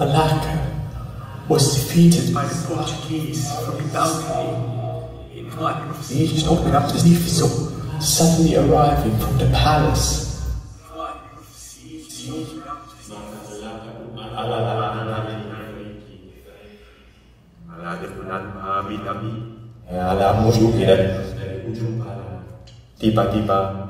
Malacca was defeated by the Portuguese from the balcony in one of Just open up the Nifiso, suddenly arriving from the palace. Alam mo sukiran. Tiba-tiba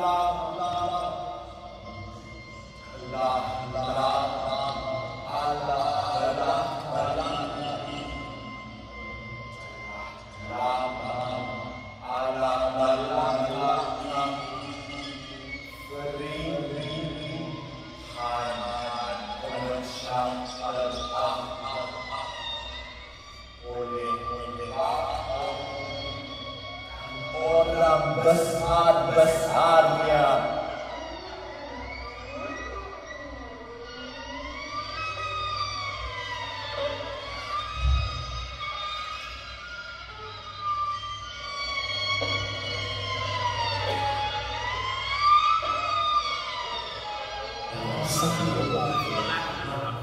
da Yang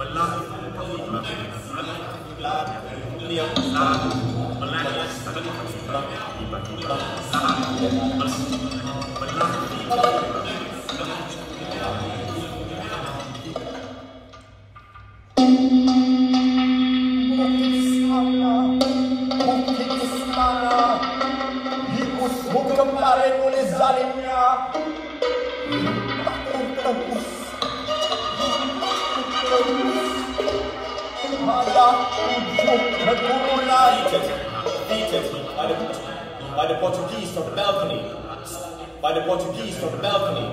halal aku bakal Orang Hanya ujuk kegurulan by the, by the Portuguese from the balcony. By the Portuguese from the balcony.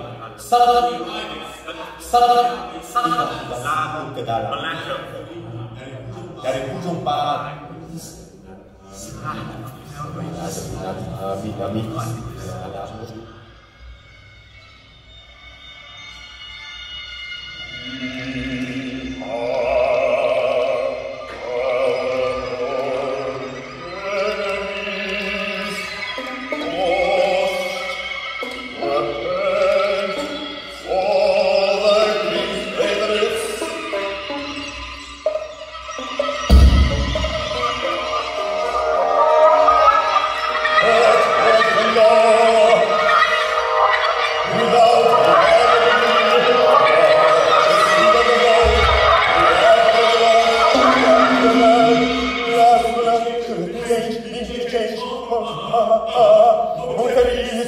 Labur ke dalam dari ujung parang. Amin, amin. Alam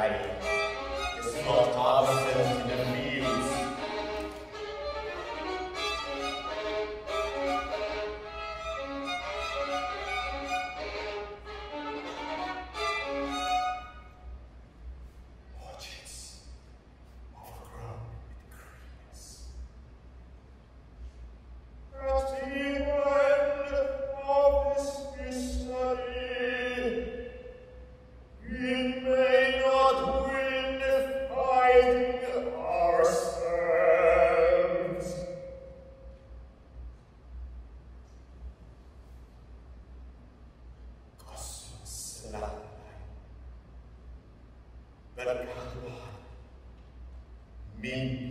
It's This is called Bob film. Berkata, Mimpi